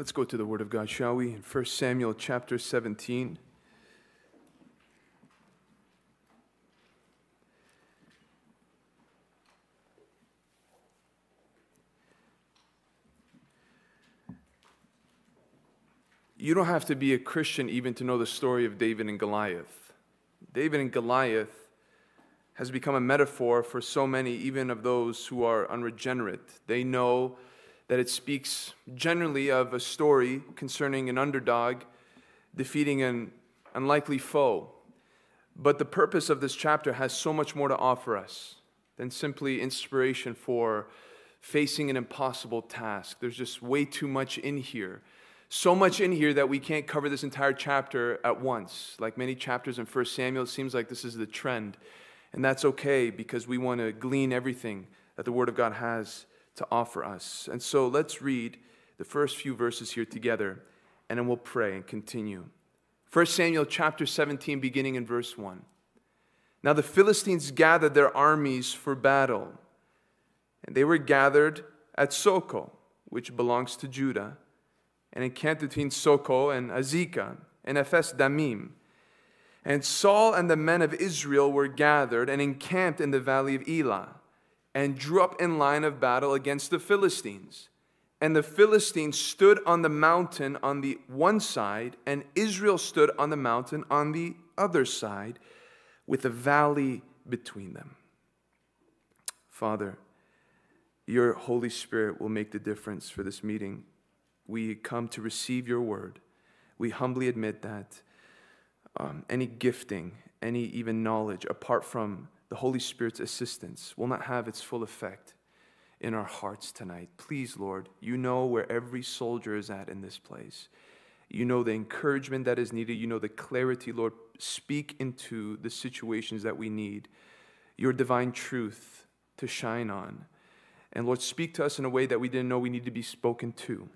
Let's go to the Word of God, shall we? In 1 Samuel chapter 17. You don't have to be a Christian even to know the story of David and Goliath. David and Goliath has become a metaphor for so many, even of those who are unregenerate. They know that it speaks generally of a story concerning an underdog defeating an unlikely foe. But the purpose of this chapter has so much more to offer us than simply inspiration for facing an impossible task. There's just way too much in here. So much in here that we can't cover this entire chapter at once. Like many chapters in 1 Samuel, it seems like this is the trend. And that's okay because we want to glean everything that the Word of God has to offer us. And so let's read the first few verses here together, and then we'll pray and continue. 1 Samuel chapter 17, beginning in verse 1. Now the Philistines gathered their armies for battle, and they were gathered at Socoh, which belongs to Judah, and encamped between Socoh and Azekah and Ephes Dammim. And Saul and the men of Israel were gathered and encamped in the valley of Elah and drew up in line of battle against the Philistines. And the Philistines stood on the mountain on the one side, and Israel stood on the mountain on the other side, with a valley between them. Father, your Holy Spirit will make the difference for this meeting. We come to receive your word. We humbly admit that um, any gifting, any even knowledge apart from the Holy Spirit's assistance will not have its full effect in our hearts tonight. Please, Lord, you know where every soldier is at in this place. You know the encouragement that is needed. You know the clarity, Lord. Speak into the situations that we need. Your divine truth to shine on. And Lord, speak to us in a way that we didn't know we need to be spoken to.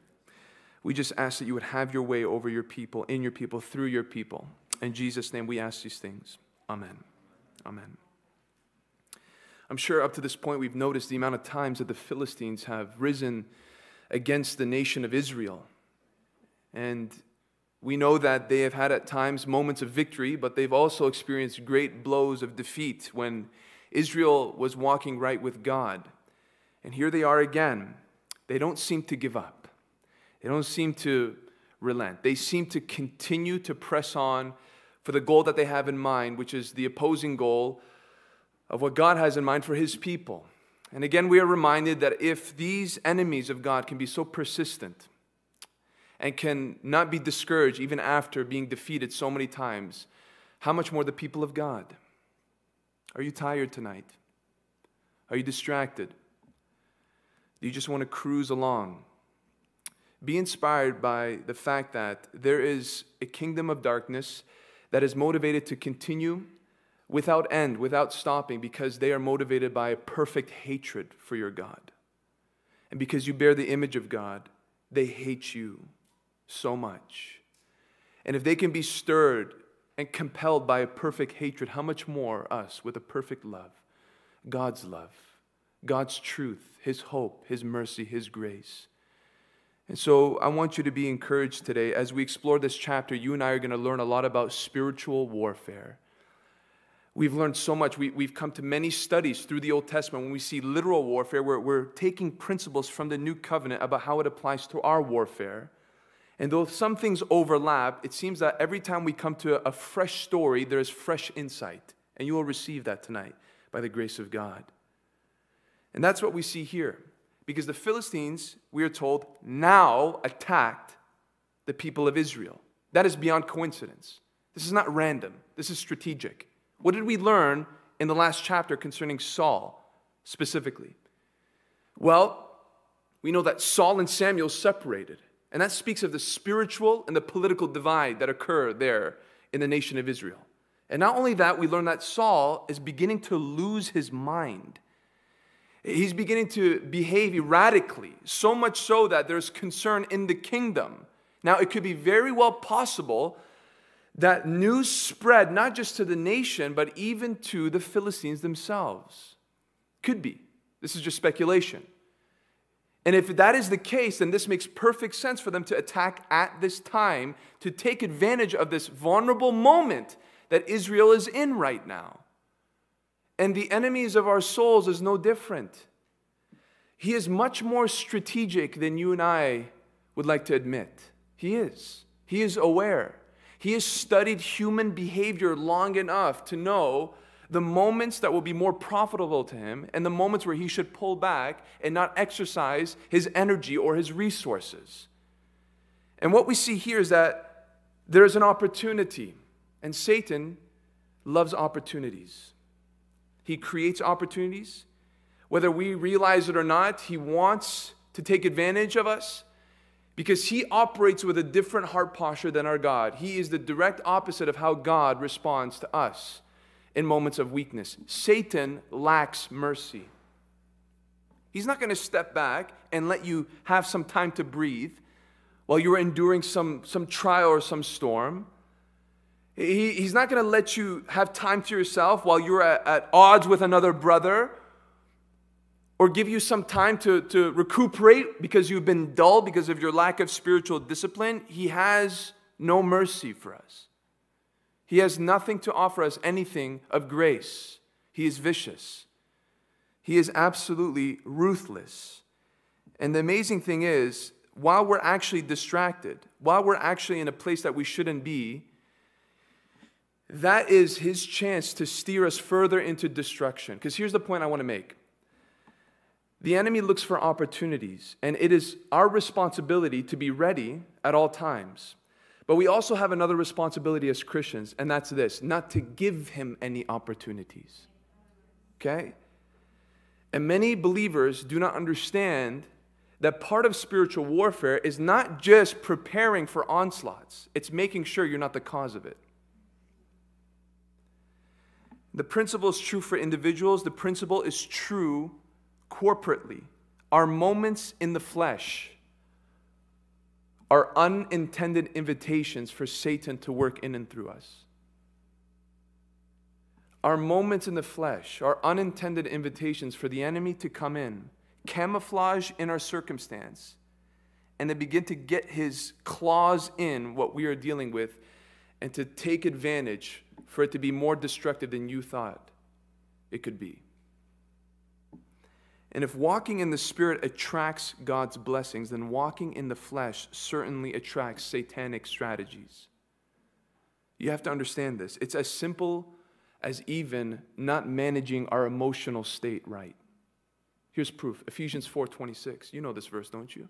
We just ask that you would have your way over your people, in your people, through your people. In Jesus' name, we ask these things. Amen. Amen. I'm sure up to this point we've noticed the amount of times that the Philistines have risen against the nation of Israel. And we know that they have had at times moments of victory, but they've also experienced great blows of defeat when Israel was walking right with God. And here they are again. They don't seem to give up, they don't seem to relent. They seem to continue to press on for the goal that they have in mind, which is the opposing goal of what God has in mind for his people. And again, we are reminded that if these enemies of God can be so persistent and can not be discouraged even after being defeated so many times, how much more the people of God? Are you tired tonight? Are you distracted? Do you just want to cruise along? Be inspired by the fact that there is a kingdom of darkness that is motivated to continue without end, without stopping, because they are motivated by a perfect hatred for your God. And because you bear the image of God, they hate you so much. And if they can be stirred and compelled by a perfect hatred, how much more us with a perfect love? God's love, God's truth, His hope, His mercy, His grace. And so I want you to be encouraged today. As we explore this chapter, you and I are going to learn a lot about spiritual warfare. We've learned so much. We, have come to many studies through the Old Testament when we see literal warfare, where we're taking principles from the New Covenant about how it applies to our warfare. And though some things overlap, it seems that every time we come to a fresh story, there is fresh insight. And you will receive that tonight by the grace of God. And that's what we see here. Because the Philistines, we are told, now attacked the people of Israel. That is beyond coincidence. This is not random, this is strategic. What did we learn in the last chapter concerning Saul specifically? Well, we know that Saul and Samuel separated. And that speaks of the spiritual and the political divide that occur there in the nation of Israel. And not only that, we learn that Saul is beginning to lose his mind. He's beginning to behave erratically, so much so that there's concern in the kingdom. Now, it could be very well possible that news spread not just to the nation, but even to the Philistines themselves. Could be. This is just speculation. And if that is the case, then this makes perfect sense for them to attack at this time to take advantage of this vulnerable moment that Israel is in right now. And the enemies of our souls is no different. He is much more strategic than you and I would like to admit. He is. He is aware. He has studied human behavior long enough to know the moments that will be more profitable to him and the moments where he should pull back and not exercise his energy or his resources. And what we see here is that there is an opportunity, and Satan loves opportunities. He creates opportunities. Whether we realize it or not, he wants to take advantage of us because he operates with a different heart posture than our God. He is the direct opposite of how God responds to us in moments of weakness. Satan lacks mercy. He's not going to step back and let you have some time to breathe while you're enduring some, some trial or some storm. He, he's not going to let you have time to yourself while you're at, at odds with another brother or give you some time to, to recuperate because you've been dull because of your lack of spiritual discipline. He has no mercy for us. He has nothing to offer us anything of grace. He is vicious. He is absolutely ruthless. And the amazing thing is, while we're actually distracted, while we're actually in a place that we shouldn't be, that is his chance to steer us further into destruction. Because here's the point I want to make the enemy looks for opportunities, and it is our responsibility to be ready at all times. But we also have another responsibility as Christians, and that's this not to give him any opportunities. Okay? And many believers do not understand that part of spiritual warfare is not just preparing for onslaughts, it's making sure you're not the cause of it. The principle is true for individuals, the principle is true corporately. Our moments in the flesh are unintended invitations for Satan to work in and through us. Our moments in the flesh are unintended invitations for the enemy to come in, camouflage in our circumstance, and to begin to get his claws in what we are dealing with and to take advantage for it to be more destructive than you thought it could be. And if walking in the Spirit attracts God's blessings, then walking in the flesh certainly attracts satanic strategies. You have to understand this. It's as simple as even not managing our emotional state right. Here's proof Ephesians 4:26. You know this verse, don't you?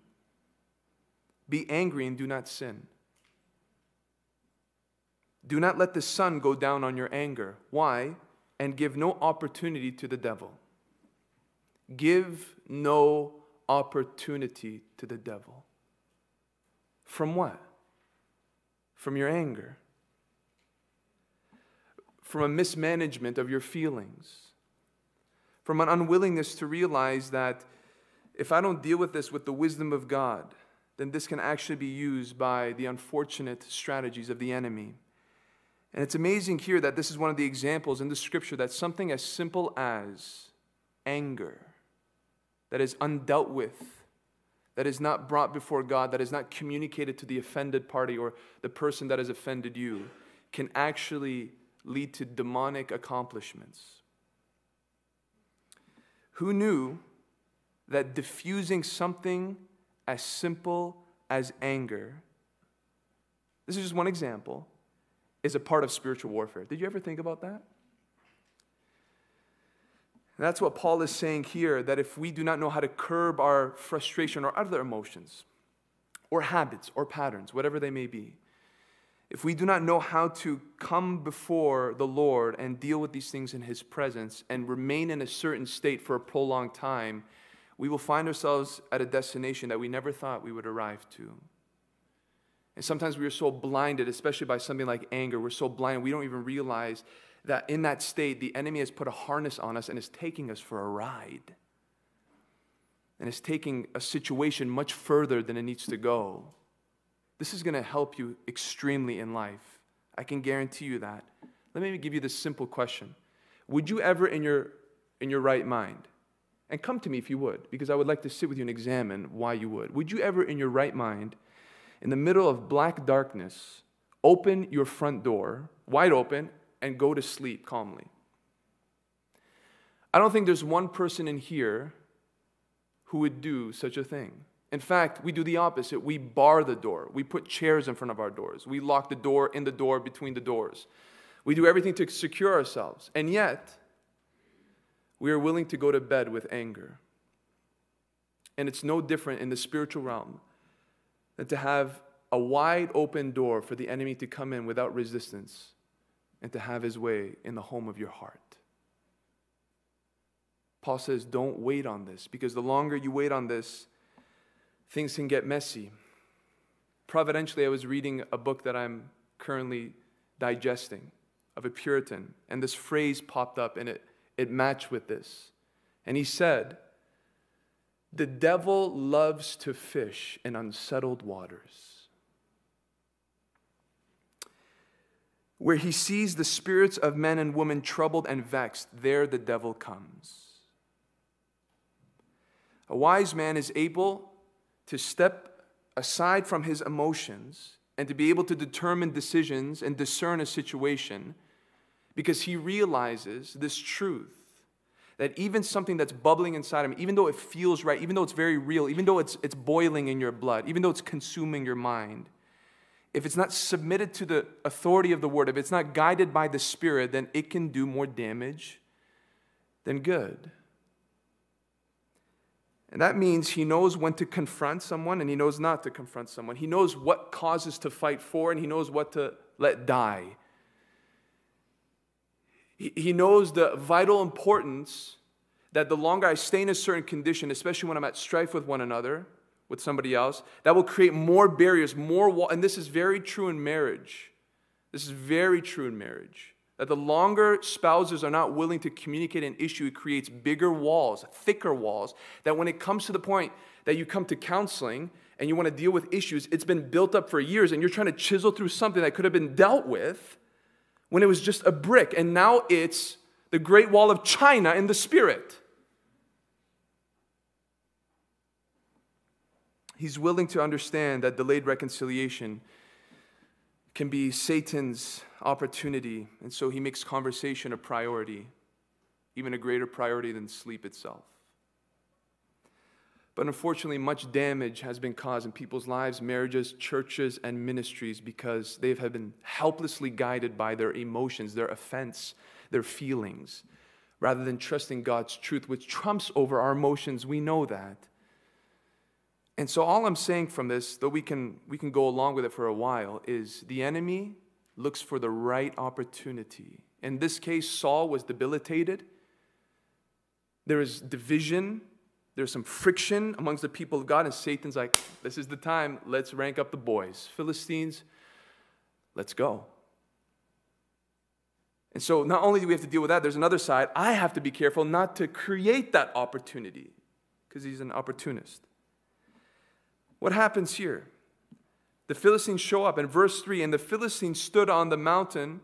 Be angry and do not sin. Do not let the sun go down on your anger. Why? And give no opportunity to the devil. Give no opportunity to the devil. From what? From your anger. From a mismanagement of your feelings. From an unwillingness to realize that if I don't deal with this with the wisdom of God, then this can actually be used by the unfortunate strategies of the enemy. And it's amazing here that this is one of the examples in the scripture that something as simple as anger that is undealt with, that is not brought before God, that is not communicated to the offended party or the person that has offended you, can actually lead to demonic accomplishments. Who knew that diffusing something as simple as anger, this is just one example, is a part of spiritual warfare? Did you ever think about that? And that's what Paul is saying here that if we do not know how to curb our frustration or other emotions, or habits, or patterns, whatever they may be, if we do not know how to come before the Lord and deal with these things in His presence and remain in a certain state for a prolonged time, we will find ourselves at a destination that we never thought we would arrive to. And sometimes we are so blinded, especially by something like anger, we're so blind we don't even realize that in that state, the enemy has put a harness on us and is taking us for a ride. And is taking a situation much further than it needs to go. This is going to help you extremely in life. I can guarantee you that. Let me give you this simple question Would you ever, in your, in your right mind, and come to me if you would, because I would like to sit with you and examine why you would. Would you ever, in your right mind, in the middle of black darkness, open your front door wide open and go to sleep calmly? I don't think there's one person in here who would do such a thing. In fact, we do the opposite. We bar the door. We put chairs in front of our doors. We lock the door in the door between the doors. We do everything to secure ourselves. And yet, we are willing to go to bed with anger. And it's no different in the spiritual realm than to have a wide open door for the enemy to come in without resistance and to have his way in the home of your heart. Paul says, don't wait on this because the longer you wait on this, things can get messy. Providentially, I was reading a book that I'm currently digesting of a Puritan, and this phrase popped up and it, it matched with this. And he said, The devil loves to fish in unsettled waters. Where he sees the spirits of men and women troubled and vexed, there the devil comes. A wise man is able to step aside from his emotions and to be able to determine decisions and discern a situation because he realizes this truth that even something that's bubbling inside him, even though it feels right, even though it's very real, even though it's, it's boiling in your blood, even though it's consuming your mind, if it's not submitted to the authority of the word, if it's not guided by the Spirit, then it can do more damage than good. And that means he knows when to confront someone and he knows not to confront someone. He knows what causes to fight for and he knows what to let die. He knows the vital importance that the longer I stay in a certain condition, especially when I'm at strife with one another, with somebody else, that will create more barriers, more wall. And this is very true in marriage. This is very true in marriage. That the longer spouses are not willing to communicate an issue, it creates bigger walls, thicker walls. That when it comes to the point that you come to counseling and you want to deal with issues, it's been built up for years and you're trying to chisel through something that could have been dealt with when it was just a brick. And now it's the Great Wall of China in the spirit. He's willing to understand that delayed reconciliation can be Satan's opportunity, and so he makes conversation a priority, even a greater priority than sleep itself. But unfortunately, much damage has been caused in people's lives, marriages, churches, and ministries because they have been helplessly guided by their emotions, their offense, their feelings, rather than trusting God's truth, which trumps over our emotions. We know that. And so all I'm saying from this, though we can we can go along with it for a while, is the enemy looks for the right opportunity. In this case, Saul was debilitated. There is division. There's some friction amongst the people of God, and Satan's like, this is the time. Let's rank up the boys. Philistines, let's go. And so not only do we have to deal with that, there's another side. I have to be careful not to create that opportunity because he's an opportunist. What happens here? The Philistines show up in verse 3 and the Philistines stood on the mountain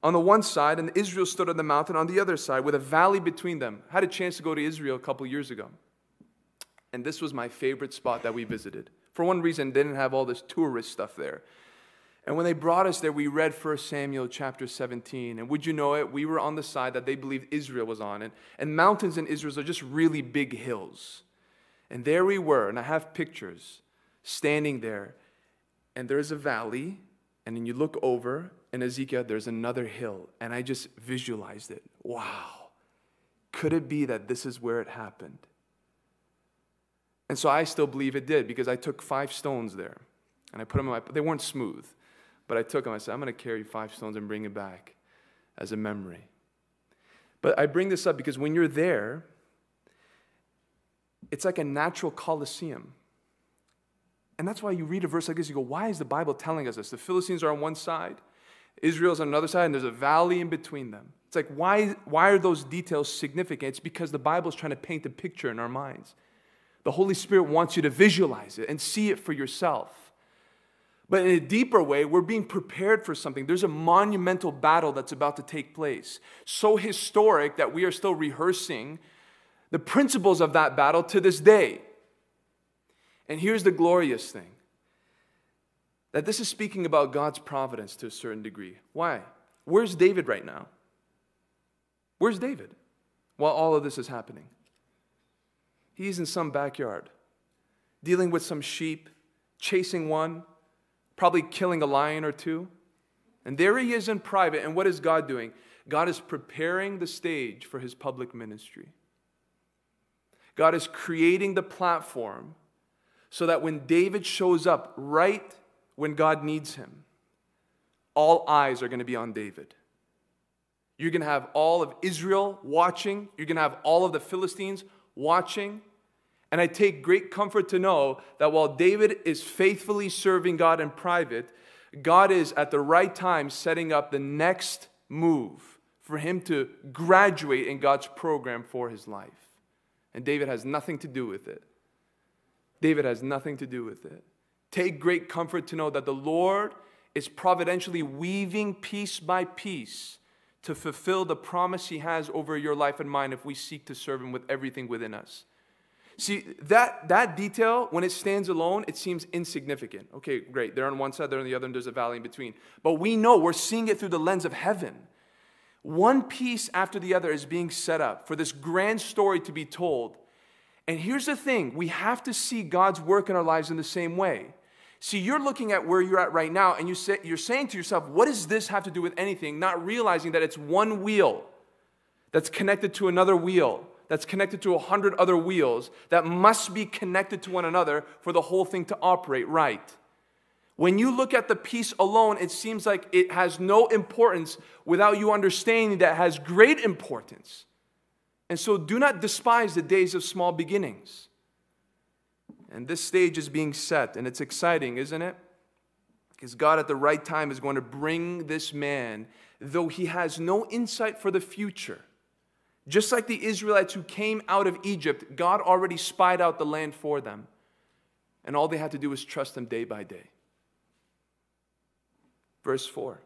on the one side, and Israel stood on the mountain on the other side with a valley between them. I had a chance to go to Israel a couple years ago. And this was my favorite spot that we visited. For one reason, they didn't have all this tourist stuff there. And when they brought us there, we read 1 Samuel chapter 17. And would you know it? We were on the side that they believed Israel was on. And, and mountains in Israel are just really big hills. And there we were, and I have pictures standing there, and there's a valley, and then you look over, and Azekah, there's another hill, and I just visualized it. Wow. Could it be that this is where it happened? And so I still believe it did because I took five stones there and I put them in my, they weren't smooth, but I took them. I said, I'm going to carry five stones and bring it back as a memory. But I bring this up because when you're there, it's like a natural coliseum. And that's why you read a verse like this, you go, why is the Bible telling us this? The Philistines are on one side, Israel's on another side, and there's a valley in between them. It's like, why, why are those details significant? It's because the Bible is trying to paint a picture in our minds. The Holy Spirit wants you to visualize it and see it for yourself. But in a deeper way, we're being prepared for something. There's a monumental battle that's about to take place. So historic that we are still rehearsing the principles of that battle to this day. And here's the glorious thing that this is speaking about God's providence to a certain degree. Why? Where's David right now? Where's David while all of this is happening? He's in some backyard, dealing with some sheep, chasing one, probably killing a lion or two. And there he is in private. And what is God doing? God is preparing the stage for his public ministry. God is creating the platform so that when David shows up right when God needs him, all eyes are going to be on David. You're going to have all of Israel watching, you're going to have all of the Philistines watching. And I take great comfort to know that while David is faithfully serving God in private, God is at the right time setting up the next move for him to graduate in God's program for his life. And David has nothing to do with it. David has nothing to do with it. Take great comfort to know that the Lord is providentially weaving piece by piece to fulfill the promise he has over your life and mine if we seek to serve him with everything within us. See, that, that detail, when it stands alone, it seems insignificant. Okay, great. They're on one side, they're on the other, and there's a valley in between. But we know we're seeing it through the lens of heaven. One piece after the other is being set up for this grand story to be told. And here's the thing we have to see God's work in our lives in the same way. See, you're looking at where you're at right now, and you say, you're saying to yourself, what does this have to do with anything? Not realizing that it's one wheel that's connected to another wheel, that's connected to a hundred other wheels, that must be connected to one another for the whole thing to operate right. When you look at the piece alone, it seems like it has no importance without you understanding that has great importance. And so do not despise the days of small beginnings. And this stage is being set, and it's exciting, isn't it? Because God at the right time is going to bring this man, though he has no insight for the future. Just like the Israelites who came out of Egypt, God already spied out the land for them. And all they had to do was trust him day by day. Verse 4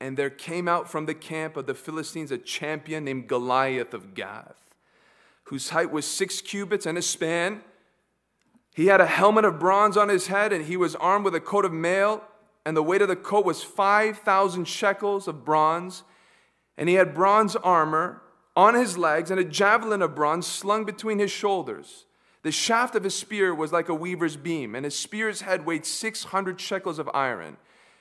And there came out from the camp of the Philistines a champion named Goliath of Gath whose height was six cubits and a span. He had a helmet of bronze on his head, and he was armed with a coat of mail, and the weight of the coat was 5,000 shekels of bronze. And he had bronze armor on his legs, and a javelin of bronze slung between his shoulders. The shaft of his spear was like a weaver's beam, and his spear's head weighed 600 shekels of iron,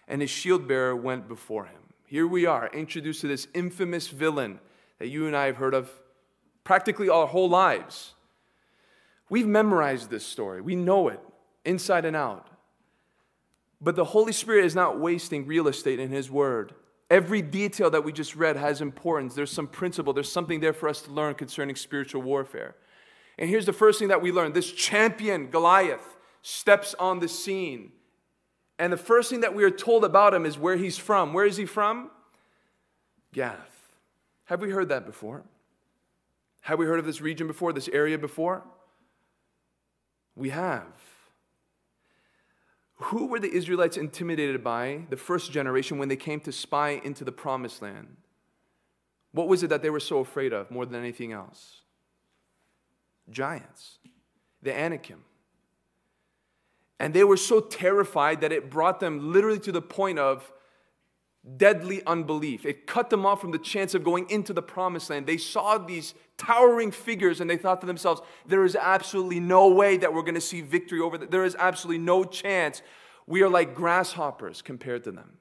and his shield bearer went before him. Here we are, introduced to this infamous villain that you and I have heard of practically our whole lives. We've memorized this story, we know it inside and out. But the Holy Spirit is not wasting real estate in His Word. Every detail that we just read has importance. There's some principle, there's something there for us to learn concerning spiritual warfare. And here's the first thing that we learn this champion, Goliath, steps on the scene. And the first thing that we are told about him is where he's from. Where is he from? Gath. Have we heard that before? Have we heard of this region before, this area before? We have. Who were the Israelites intimidated by, the first generation, when they came to spy into the promised land? What was it that they were so afraid of more than anything else? Giants, the Anakim. And they were so terrified that it brought them literally to the point of deadly unbelief. It cut them off from the chance of going into the promised land. They saw these towering figures and they thought to themselves, there is absolutely no way that we're going to see victory over them. There is absolutely no chance. We are like grasshoppers compared to them.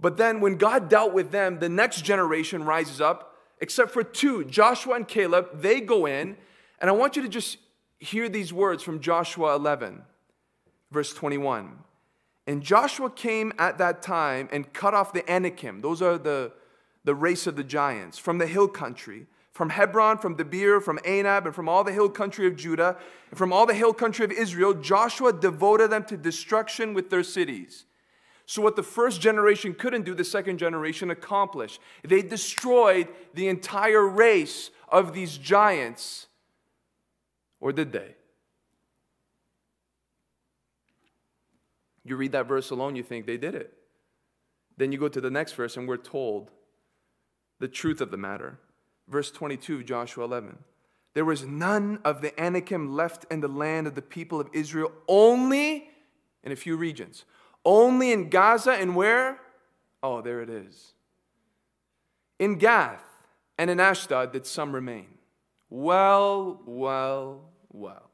But then when God dealt with them, the next generation rises up, except for two, Joshua and Caleb. They go in, and I want you to just hear these words from Joshua 11, verse 21. And Joshua came at that time and cut off the Anakim, those are the, the race of the giants, from the hill country, from Hebron, from Debir, from Anab, and from all the hill country of Judah, and from all the hill country of Israel. Joshua devoted them to destruction with their cities. So, what the first generation couldn't do, the second generation accomplished. They destroyed the entire race of these giants. Or did they? You read that verse alone, you think they did it. Then you go to the next verse, and we're told the truth of the matter. Verse 22 of Joshua 11. There was none of the Anakim left in the land of the people of Israel, only in a few regions. Only in Gaza and where? Oh, there it is. In Gath and in Ashdod did some remain. Well, well, well.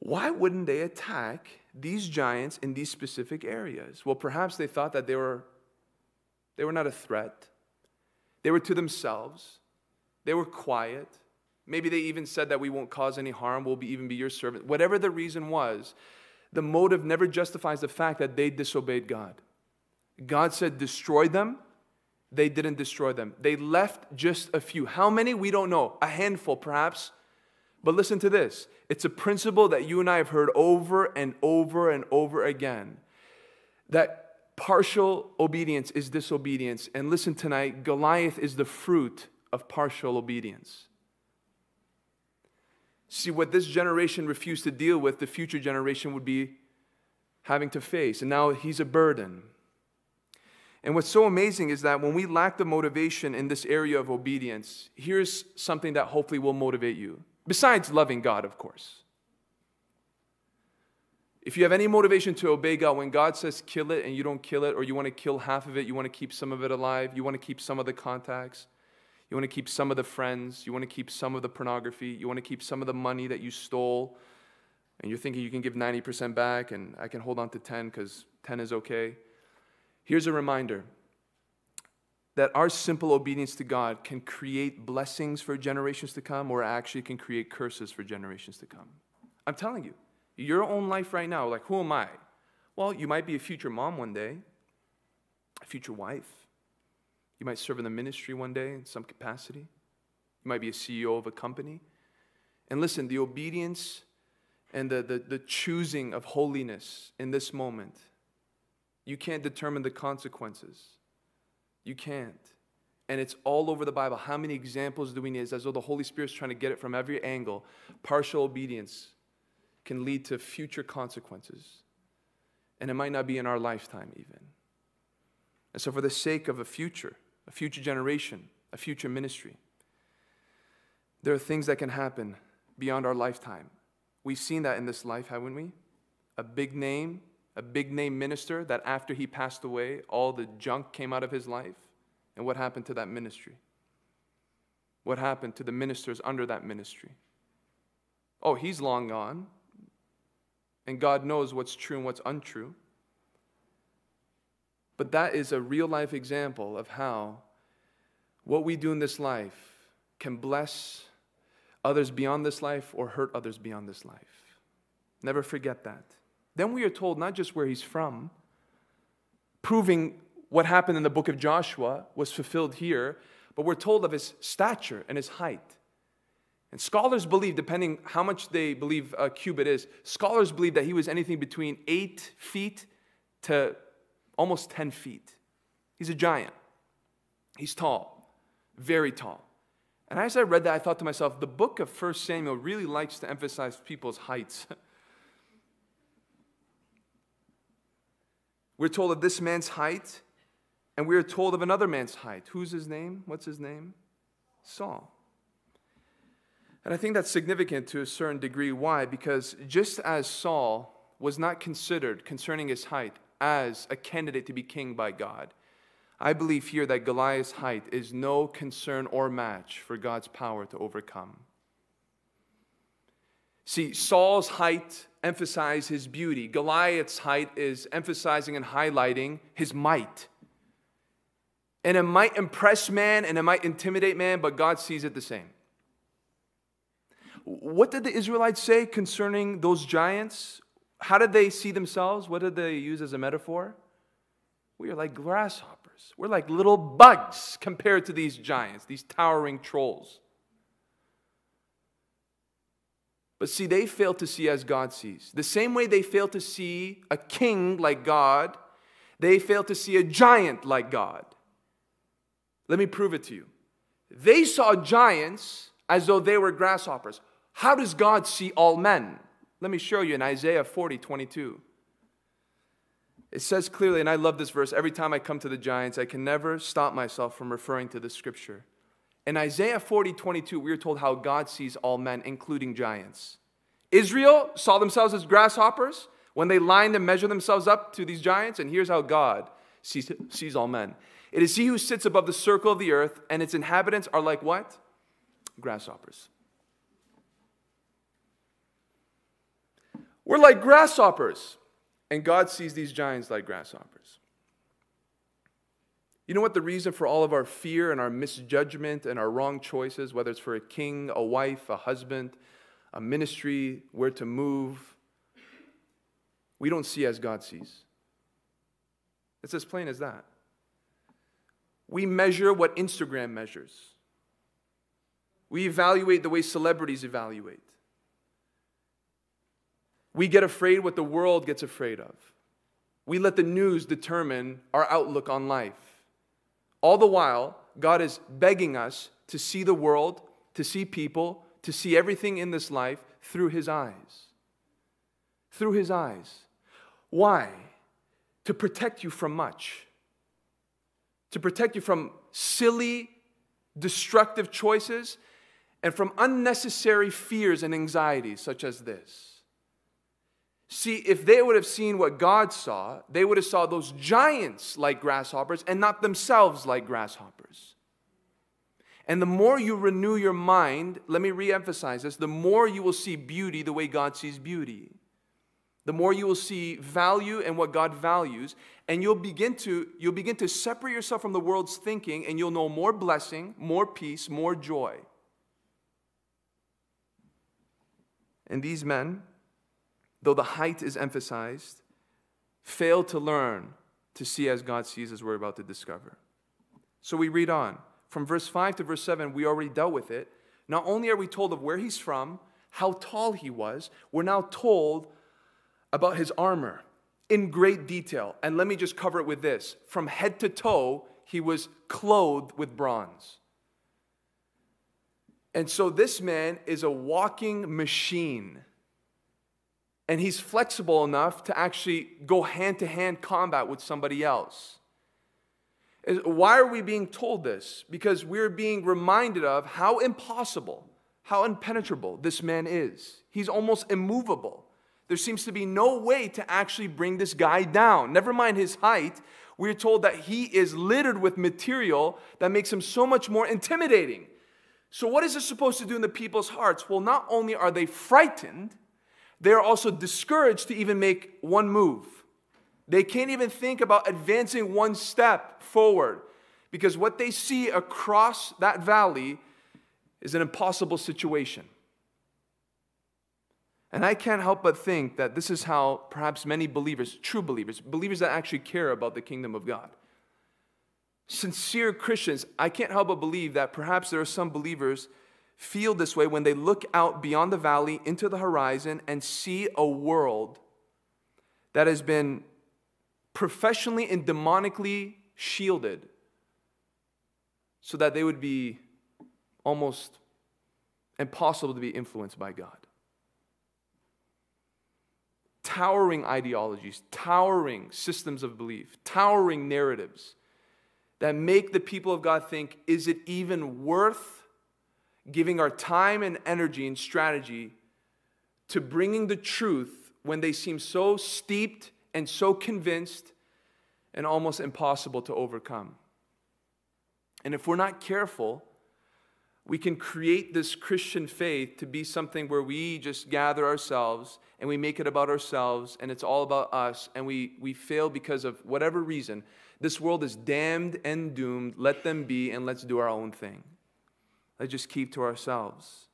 Why wouldn't they attack these giants in these specific areas? Well, perhaps they thought that they were, they were not a threat. They were to themselves. They were quiet. Maybe they even said that we won't cause any harm, we'll be, even be your servant. Whatever the reason was, the motive never justifies the fact that they disobeyed God. God said, destroy them. They didn't destroy them. They left just a few. How many? We don't know. A handful, perhaps. But listen to this it's a principle that you and I have heard over and over and over again that partial obedience is disobedience. And listen tonight Goliath is the fruit of partial obedience. See, what this generation refused to deal with, the future generation would be having to face. And now he's a burden. And what's so amazing is that when we lack the motivation in this area of obedience, here's something that hopefully will motivate you. Besides loving God, of course. If you have any motivation to obey God, when God says kill it and you don't kill it, or you want to kill half of it, you want to keep some of it alive, you want to keep some of the contacts, you want to keep some of the friends, you want to keep some of the pornography, you want to keep some of the money that you stole, and you're thinking you can give 90% back and I can hold on to 10 because 10 is okay. Here's a reminder that our simple obedience to God can create blessings for generations to come, or actually can create curses for generations to come. I'm telling you, your own life right now, like, who am I? Well, you might be a future mom one day, a future wife. You might serve in the ministry one day in some capacity. You might be a CEO of a company. And listen, the obedience and the, the, the choosing of holiness in this moment you can't determine the consequences. You can't. And it's all over the Bible. How many examples do we need? It's as though the Holy Spirit's trying to get it from every angle. Partial obedience can lead to future consequences. And it might not be in our lifetime, even. And so, for the sake of a future, a future generation, a future ministry, there are things that can happen beyond our lifetime. We've seen that in this life, haven't we? A big name a big name minister that after he passed away, all the junk came out of his life. And what happened to that ministry? What happened to the ministers under that ministry? Oh, he's long gone. And God knows what's true and what's untrue. But that is a real life example of how what we do in this life can bless others beyond this life or hurt others beyond this life. Never forget that. Then we are told not just where he's from, proving what happened in the book of Joshua was fulfilled here, but we're told of his stature and his height. And scholars believe, depending how much they believe a cubit is, scholars believe that he was anything between eight feet to almost 10 feet. He's a giant. He's tall, very tall. And as I read that, I thought to myself, the book of 1 Samuel really likes to emphasize people's heights. We're told of this man's height, and we're told of another man's height. Who's his name? What's his name? Saul. And I think that's significant to a certain degree. Why? Because just as Saul was not considered concerning his height as a candidate to be king by God, I believe here that Goliath's height is no concern or match for God's power to overcome. See, Saul's height emphasized his beauty. Goliath's height is emphasizing and highlighting his might. And it might impress man and it might intimidate man, but God sees it the same. What did the Israelites say concerning those giants? How did they see themselves? What did they use as a metaphor? We are like grasshoppers. We're like little bugs compared to these giants, these towering trolls. But see, they fail to see as God sees. The same way they fail to see a king like God, they fail to see a giant like God. Let me prove it to you. They saw giants as though they were grasshoppers. How does God see all men? Let me show you in Isaiah 40 22. It says clearly, and I love this verse, every time I come to the giants, I can never stop myself from referring to the scripture. In Isaiah 40, 22, we are told how God sees all men, including giants. Israel saw themselves as grasshoppers when they lined and measured themselves up to these giants, and here's how God sees, sees all men. It is he who sits above the circle of the earth, and its inhabitants are like what? Grasshoppers. We're like grasshoppers, and God sees these giants like grasshoppers. You know what the reason for all of our fear and our misjudgment and our wrong choices, whether it's for a king, a wife, a husband, a ministry, where to move, we don't see as God sees. It's as plain as that. We measure what Instagram measures. We evaluate the way celebrities evaluate. We get afraid what the world gets afraid of. We let the news determine our outlook on life. All the while, God is begging us to see the world, to see people, to see everything in this life through His eyes. Through His eyes. Why? To protect you from much. To protect you from silly, destructive choices and from unnecessary fears and anxieties such as this. See, if they would have seen what God saw, they would have saw those giants like grasshoppers and not themselves like grasshoppers. And the more you renew your mind, let me re-emphasize this, the more you will see beauty the way God sees beauty. The more you will see value and what God values, and you'll begin to you'll begin to separate yourself from the world's thinking and you'll know more blessing, more peace, more joy. And these men though the height is emphasized, fail to learn to see as God sees as we're about to discover. So we read on. From verse 5 to verse 7, we already dealt with it. Not only are we told of where he's from, how tall he was, we're now told about his armor in great detail. And let me just cover it with this from head to toe, he was clothed with bronze. And so this man is a walking machine and he's flexible enough to actually go hand to hand combat with somebody else. Why are we being told this? Because we're being reminded of how impossible, how impenetrable this man is. He's almost immovable. There seems to be no way to actually bring this guy down. Never mind his height, we're told that he is littered with material that makes him so much more intimidating. So, what is this supposed to do in the people's hearts? Well, not only are they frightened, they are also discouraged to even make one move. They can't even think about advancing one step forward because what they see across that valley is an impossible situation. And I can't help but think that this is how perhaps many believers, true believers, believers that actually care about the kingdom of God, sincere Christians, I can't help but believe that perhaps there are some believers feel this way when they look out beyond the valley into the horizon and see a world that has been professionally and demonically shielded so that they would be almost impossible to be influenced by God. Towering ideologies, towering systems of belief, towering narratives that make the people of God think is it even worth giving our time and energy and strategy to bringing the truth when they seem so steeped and so convinced and almost impossible to overcome. And if we're not careful, we can create this Christian faith to be something where we just gather ourselves and we make it about ourselves and it's all about us and we, we fail because of whatever reason. This world is damned and doomed. Let them be and let's do our own thing. Let's just keep to ourselves.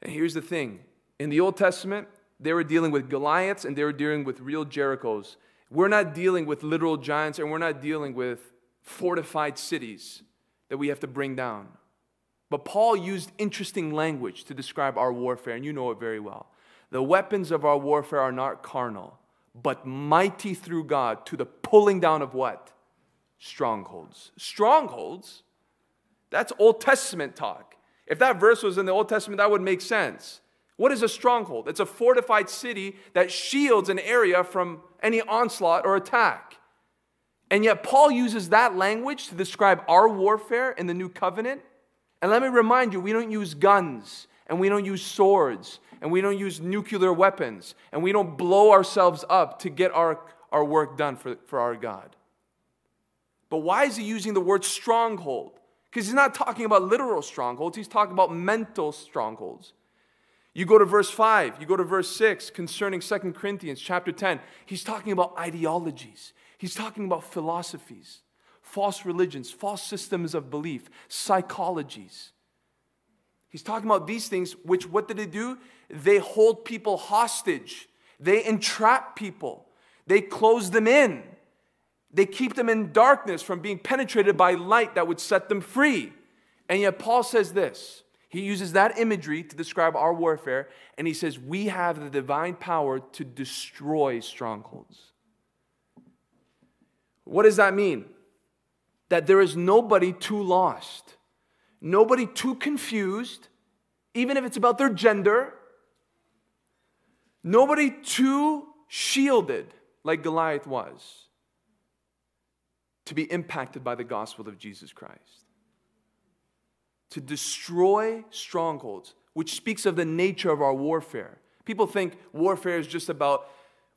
And here's the thing in the Old Testament, they were dealing with Goliaths and they were dealing with real Jerichos. We're not dealing with literal giants and we're not dealing with fortified cities that we have to bring down. But Paul used interesting language to describe our warfare, and you know it very well. The weapons of our warfare are not carnal, but mighty through God to the pulling down of what? Strongholds. Strongholds that's Old Testament talk. If that verse was in the Old Testament, that would make sense. What is a stronghold? It's a fortified city that shields an area from any onslaught or attack. And yet, Paul uses that language to describe our warfare in the new covenant. And let me remind you, we don't use guns, and we don't use swords, and we don't use nuclear weapons, and we don't blow ourselves up to get our, our work done for, for our God. But why is he using the word stronghold? Because he's not talking about literal strongholds, he's talking about mental strongholds. You go to verse 5, you go to verse 6 concerning Second Corinthians chapter 10. He's talking about ideologies. He's talking about philosophies, false religions, false systems of belief, psychologies. He's talking about these things, which what did they do? They hold people hostage. They entrap people. They close them in. They keep them in darkness from being penetrated by light that would set them free. And yet, Paul says this he uses that imagery to describe our warfare, and he says, We have the divine power to destroy strongholds. What does that mean? That there is nobody too lost, nobody too confused, even if it's about their gender, nobody too shielded like Goliath was to be impacted by the gospel of Jesus Christ to destroy strongholds, which speaks of the nature of our warfare. People think warfare is just about,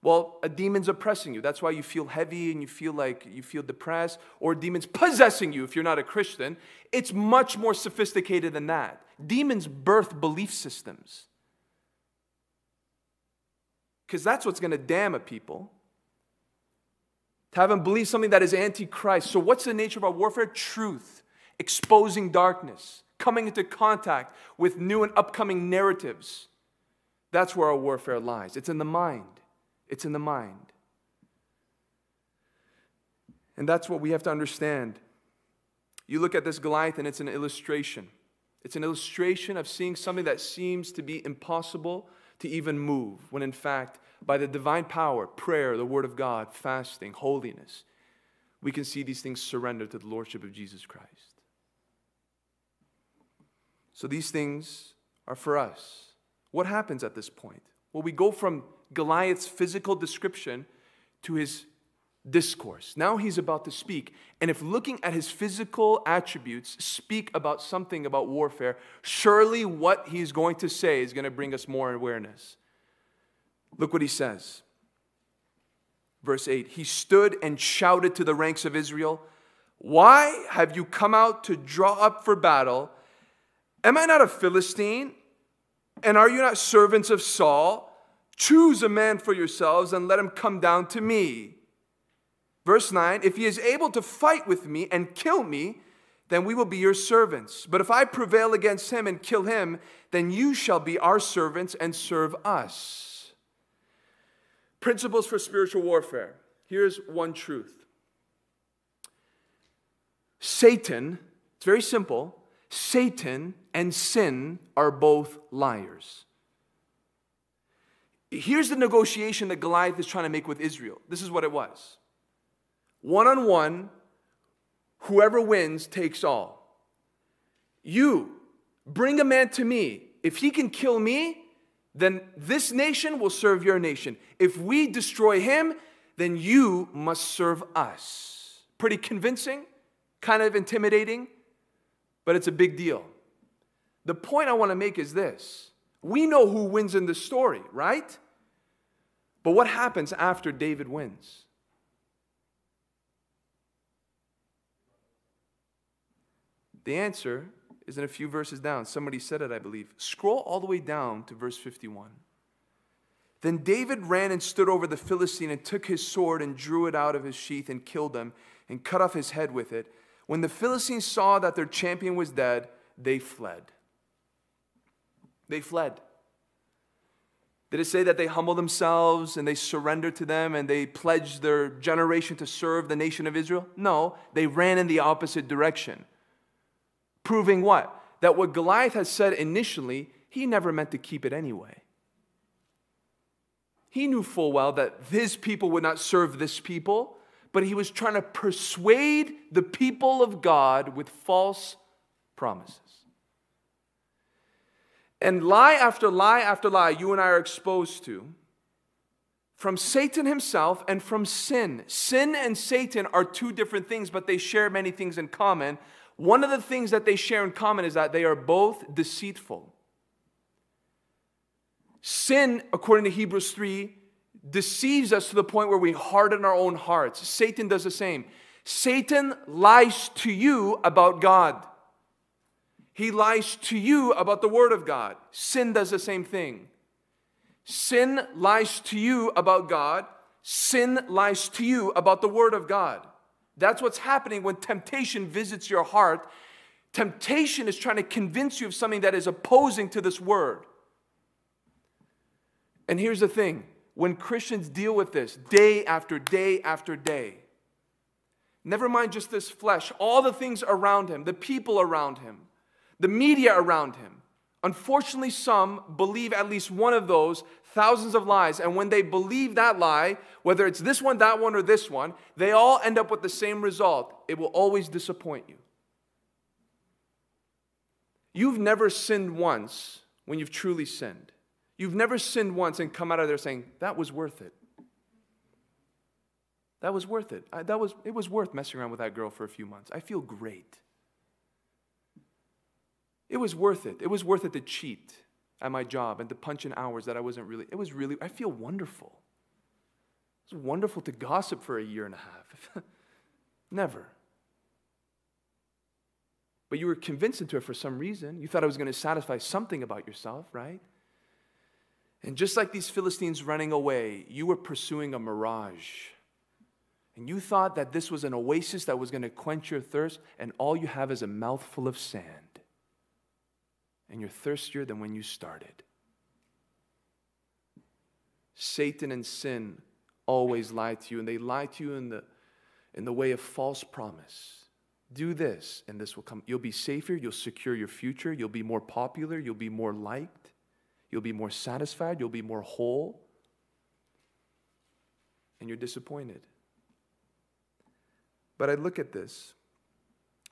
well, a demon's oppressing you. That's why you feel heavy and you feel like you feel depressed, or demons possessing you if you're not a Christian. It's much more sophisticated than that. Demons birth belief systems. Because that's what's going to damn a people. To have them believe something that is antichrist. So, what's the nature of our warfare? Truth, exposing darkness, coming into contact with new and upcoming narratives. That's where our warfare lies. It's in the mind. It's in the mind. And that's what we have to understand. You look at this Goliath, and it's an illustration. It's an illustration of seeing something that seems to be impossible to even move, when in fact, by the divine power, prayer, the Word of God, fasting, holiness, we can see these things surrender to the Lordship of Jesus Christ. So these things are for us. What happens at this point? Well, we go from Goliath's physical description to his discourse. Now he's about to speak. And if looking at his physical attributes speak about something about warfare, surely what he's going to say is going to bring us more awareness. Look what he says. Verse 8 He stood and shouted to the ranks of Israel, Why have you come out to draw up for battle? Am I not a Philistine? And are you not servants of Saul? Choose a man for yourselves and let him come down to me. Verse 9 If he is able to fight with me and kill me, then we will be your servants. But if I prevail against him and kill him, then you shall be our servants and serve us. Principles for spiritual warfare. Here's one truth Satan, it's very simple, Satan and sin are both liars. Here's the negotiation that Goliath is trying to make with Israel. This is what it was one on one, whoever wins takes all. You bring a man to me. If he can kill me, then this nation will serve your nation. If we destroy him, then you must serve us. Pretty convincing, kind of intimidating but it's a big deal. The point I want to make is this we know who wins in this story, right? But what happens after David wins? The answer is in a few verses down. Somebody said it, I believe. Scroll all the way down to verse 51. Then David ran and stood over the Philistine and took his sword and drew it out of his sheath and killed him and cut off his head with it. When the Philistines saw that their champion was dead, they fled. They fled. Did it say that they humbled themselves and they surrendered to them and they pledged their generation to serve the nation of Israel? No, they ran in the opposite direction. Proving what? That what Goliath had said initially, he never meant to keep it anyway. He knew full well that his people would not serve this people, but he was trying to persuade the people of God with false promises. And lie after lie after lie, you and I are exposed to from Satan himself and from sin. Sin and Satan are two different things, but they share many things in common. One of the things that they share in common is that they are both deceitful. Sin, according to Hebrews 3, deceives us to the point where we harden our own hearts. Satan does the same. Satan lies to you about God. He lies to you about the Word of God. Sin does the same thing. Sin lies to you about God. Sin lies to you about the Word of God. That's what's happening when temptation visits your heart. Temptation is trying to convince you of something that is opposing to this Word. And here's the thing when Christians deal with this day after day after day, never mind just this flesh, all the things around him, the people around him, the media around him, Unfortunately, some believe at least one of those thousands of lies. And when they believe that lie, whether it's this one, that one, or this one, they all end up with the same result. It will always disappoint you. You've never sinned once when you've truly sinned. You've never sinned once and come out of there saying, that was worth it. That was worth it. I, that was, it was worth messing around with that girl for a few months. I feel great. It was worth it. It was worth it to cheat at my job and to punch in hours that I wasn't really. It was really, I feel wonderful. It's wonderful to gossip for a year and a half. Never. But you were convinced into it for some reason. You thought it was going to satisfy something about yourself, right? And just like these Philistines running away, you were pursuing a mirage. And you thought that this was an oasis that was going to quench your thirst, and all you have is a mouthful of sand and you're thirstier than when you started. Satan and sin always lie to you, and they lie to you in the, in the way of false promise. Do this, and this will come. You'll be safer, you'll secure your future, you'll be more popular, you'll be more liked, you'll be more satisfied, you'll be more whole, and you're disappointed. But I look at this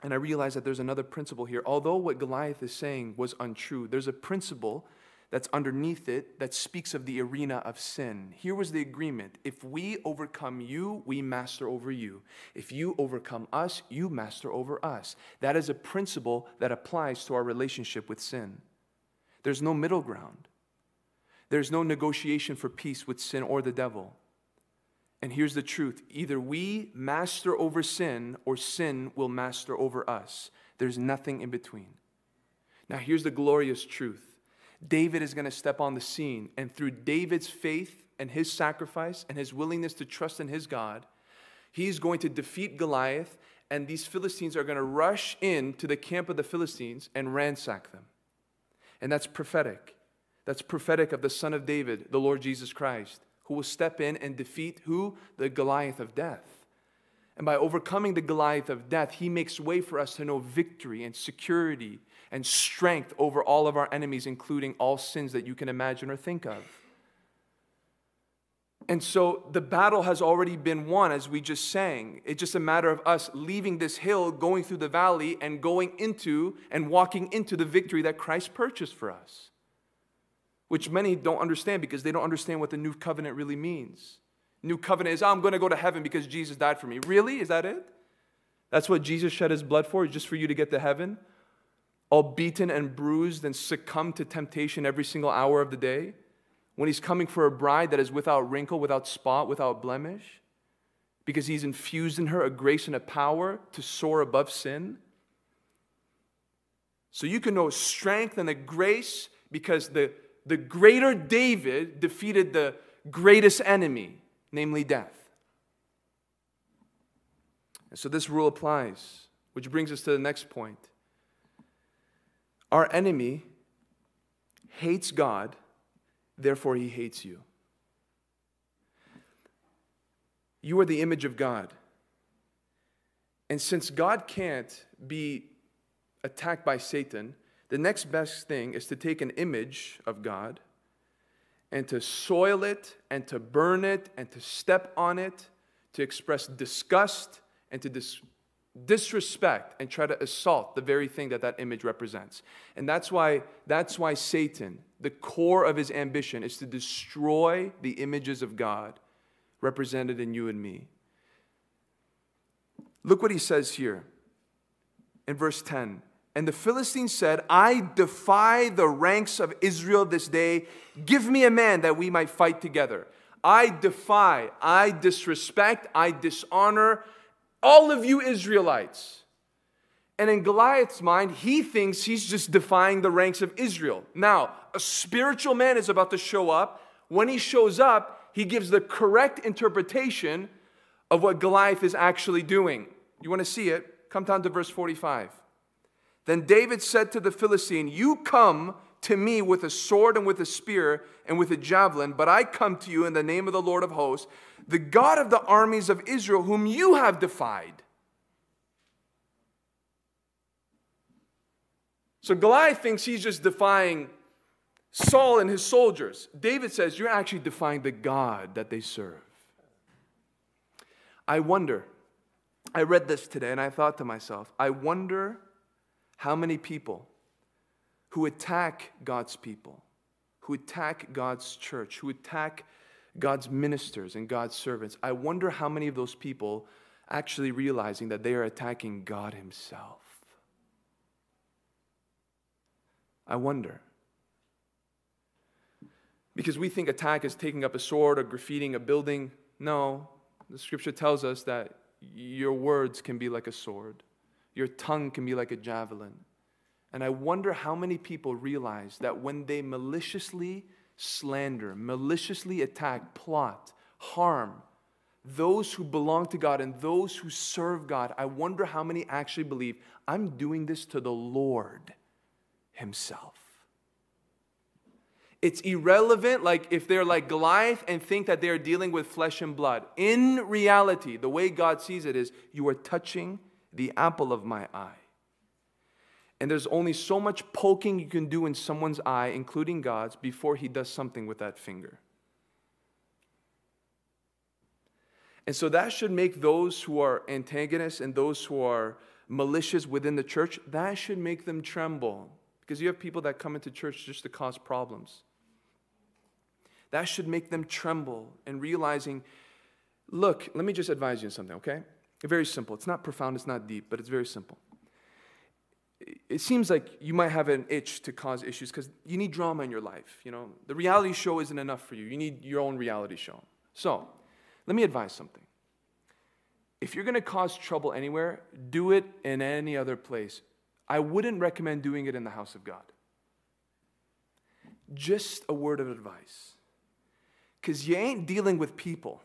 and I realize that there's another principle here. Although what Goliath is saying was untrue, there's a principle that's underneath it that speaks of the arena of sin. Here was the agreement if we overcome you, we master over you. If you overcome us, you master over us. That is a principle that applies to our relationship with sin. There's no middle ground, there's no negotiation for peace with sin or the devil. And here's the truth either we master over sin or sin will master over us. There's nothing in between. Now, here's the glorious truth David is going to step on the scene, and through David's faith and his sacrifice and his willingness to trust in his God, he's going to defeat Goliath, and these Philistines are going to rush into the camp of the Philistines and ransack them. And that's prophetic. That's prophetic of the Son of David, the Lord Jesus Christ who will step in and defeat who? The Goliath of death. And by overcoming the Goliath of death, he makes way for us to know victory and security and strength over all of our enemies, including all sins that you can imagine or think of. And so the battle has already been won, as we just sang. It's just a matter of us leaving this hill, going through the valley, and going into and walking into the victory that Christ purchased for us which many don't understand because they don't understand what the new covenant really means. New covenant is, I'm going to go to heaven because Jesus died for me. Really? Is that it? That's what Jesus shed his blood for, just for you to get to heaven? All beaten and bruised and succumb to temptation every single hour of the day? When he's coming for a bride that is without wrinkle, without spot, without blemish? Because he's infused in her a grace and a power to soar above sin? So you can know strength and the grace because the the greater David defeated the greatest enemy, namely death. And so this rule applies, which brings us to the next point. Our enemy hates God, therefore he hates you. You are the image of God. And since God can't be attacked by Satan, the next best thing is to take an image of God and to soil it and to burn it and to step on it, to express disgust and to dis- disrespect, and try to assault the very thing that that image represents. And that's why, that's why Satan, the core of his ambition, is to destroy the images of God represented in you and me. Look what he says here in verse 10. And the Philistine said, I defy the ranks of Israel this day. Give me a man that we might fight together. I defy, I disrespect, I dishonor all of you Israelites. And in Goliath's mind, he thinks he's just defying the ranks of Israel. Now, a spiritual man is about to show up. When he shows up, he gives the correct interpretation of what Goliath is actually doing. You want to see it? Come down to verse 45. Then David said to the Philistine, You come to me with a sword and with a spear and with a javelin, but I come to you in the name of the Lord of hosts, the God of the armies of Israel, whom you have defied. So Goliath thinks he's just defying Saul and his soldiers. David says, You're actually defying the God that they serve. I wonder, I read this today and I thought to myself, I wonder how many people who attack God's people, who attack God's church, who attack God's ministers and God's servants, I wonder how many of those people actually realizing that they are attacking God Himself. I wonder. Because we think attack is taking up a sword or graffitiing a building. No, the scripture tells us that your words can be like a sword. Your tongue can be like a javelin. And I wonder how many people realize that when they maliciously slander, maliciously attack, plot, harm those who belong to God and those who serve God, I wonder how many actually believe I'm doing this to the Lord Himself. It's irrelevant, like if they're like Goliath and think that they're dealing with flesh and blood. In reality, the way God sees it is you are touching the apple of my eye. And there's only so much poking you can do in someone's eye, including God's, before he does something with that finger. And so that should make those who are antagonists and those who are malicious within the church, that should make them tremble. Because you have people that come into church just to cause problems. That should make them tremble and realizing, look, let me just advise you on something, okay? Very simple. It's not profound, it's not deep, but it's very simple. It seems like you might have an itch to cause issues because you need drama in your life. You know, the reality show isn't enough for you. You need your own reality show. So, let me advise something. If you're going to cause trouble anywhere, do it in any other place. I wouldn't recommend doing it in the house of God. Just a word of advice. Because you ain't dealing with people,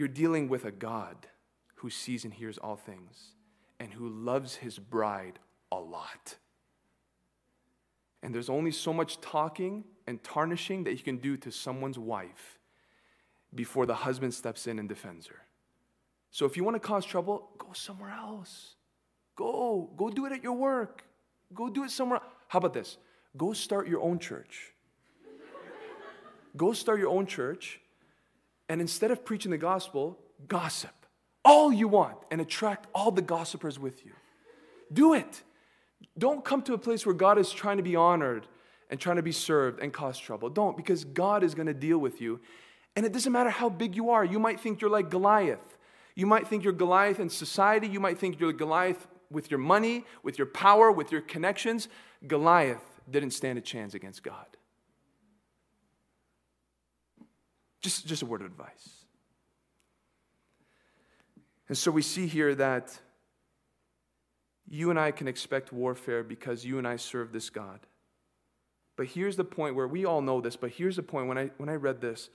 you're dealing with a God who sees and hears all things and who loves his bride a lot. And there's only so much talking and tarnishing that you can do to someone's wife before the husband steps in and defends her. So if you want to cause trouble, go somewhere else. Go. Go do it at your work. Go do it somewhere. How about this? Go start your own church. go start your own church and instead of preaching the gospel, gossip all you want and attract all the gossipers with you. Do it. Don't come to a place where God is trying to be honored and trying to be served and cause trouble. Don't, because God is going to deal with you. And it doesn't matter how big you are. You might think you're like Goliath. You might think you're Goliath in society. You might think you're Goliath with your money, with your power, with your connections. Goliath didn't stand a chance against God. Just, just a word of advice. And so we see here that you and I can expect warfare because you and I serve this God. But here's the point where we all know this, but here's the point when I, when I read this,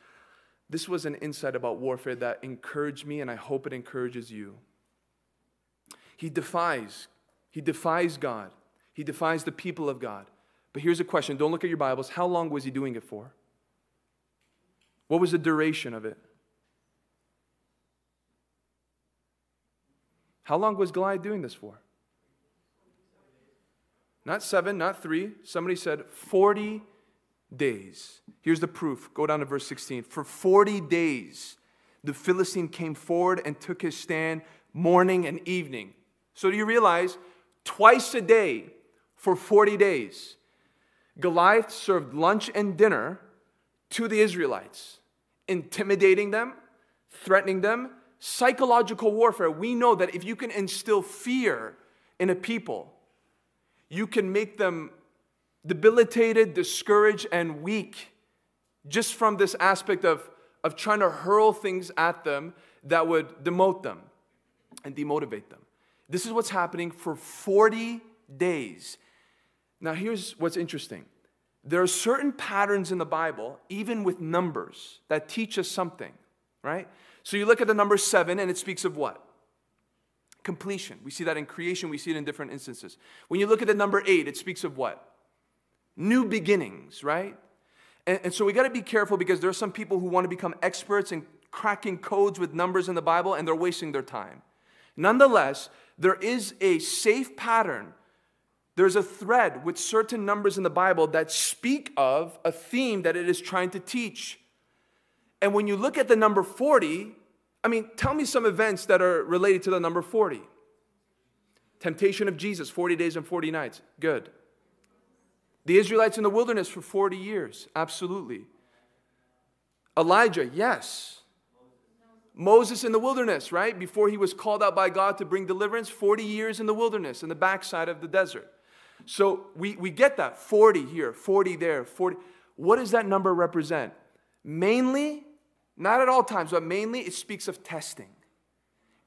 this was an insight about warfare that encouraged me, and I hope it encourages you. He defies, he defies God, he defies the people of God. But here's a question don't look at your Bibles. How long was he doing it for? What was the duration of it? How long was Goliath doing this for? Not seven, not three. Somebody said 40 days. Here's the proof. Go down to verse 16. For 40 days, the Philistine came forward and took his stand morning and evening. So do you realize twice a day for 40 days, Goliath served lunch and dinner to the Israelites, intimidating them, threatening them, psychological warfare. We know that if you can instill fear in a people, you can make them debilitated, discouraged, and weak just from this aspect of, of trying to hurl things at them that would demote them and demotivate them. This is what's happening for 40 days. Now, here's what's interesting there are certain patterns in the Bible, even with numbers, that teach us something, right? So you look at the number seven, and it speaks of what? Completion. We see that in creation, we see it in different instances. When you look at the number eight, it speaks of what? New beginnings, right? And, and so we got to be careful because there are some people who want to become experts in cracking codes with numbers in the Bible, and they're wasting their time. Nonetheless, there is a safe pattern. There's a thread with certain numbers in the Bible that speak of a theme that it is trying to teach. And when you look at the number 40, I mean, tell me some events that are related to the number 40. Temptation of Jesus, 40 days and 40 nights. Good. The Israelites in the wilderness for 40 years. Absolutely. Elijah, yes. Moses in the wilderness, right? Before he was called out by God to bring deliverance, 40 years in the wilderness, in the backside of the desert. So we, we get that 40 here, 40 there, 40. What does that number represent? Mainly, not at all times, but mainly it speaks of testing,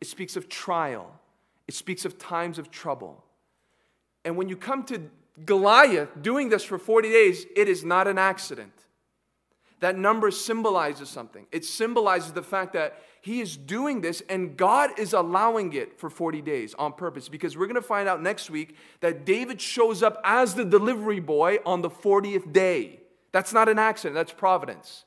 it speaks of trial, it speaks of times of trouble. And when you come to Goliath doing this for 40 days, it is not an accident. That number symbolizes something. It symbolizes the fact that he is doing this and God is allowing it for 40 days on purpose because we're going to find out next week that David shows up as the delivery boy on the 40th day. That's not an accident, that's providence.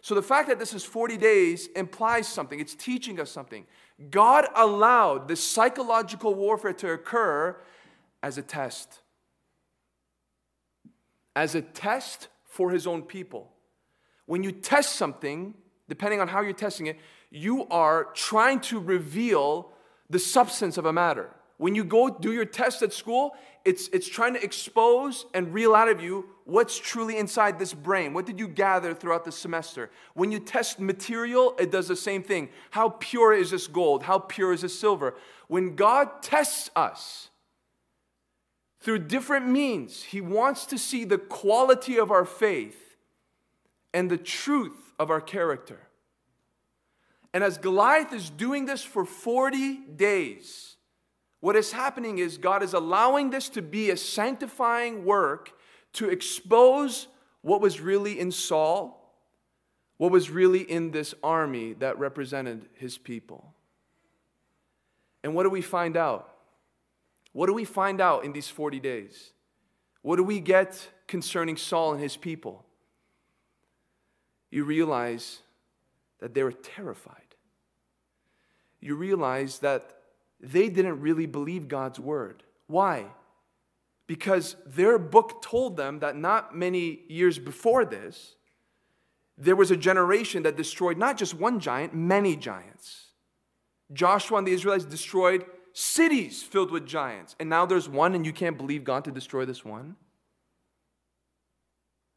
So the fact that this is 40 days implies something, it's teaching us something. God allowed this psychological warfare to occur as a test. As a test for his own people. When you test something, depending on how you're testing it, you are trying to reveal the substance of a matter. When you go do your test at school, it's, it's trying to expose and reel out of you what's truly inside this brain. What did you gather throughout the semester? When you test material, it does the same thing. How pure is this gold? How pure is this silver? When God tests us through different means, He wants to see the quality of our faith and the truth of our character. And as Goliath is doing this for 40 days, what is happening is God is allowing this to be a sanctifying work to expose what was really in Saul, what was really in this army that represented his people. And what do we find out? What do we find out in these 40 days? What do we get concerning Saul and his people? You realize that they were terrified. You realize that they didn't really believe God's word. Why? Because their book told them that not many years before this, there was a generation that destroyed not just one giant, many giants. Joshua and the Israelites destroyed cities filled with giants, and now there's one, and you can't believe God to destroy this one?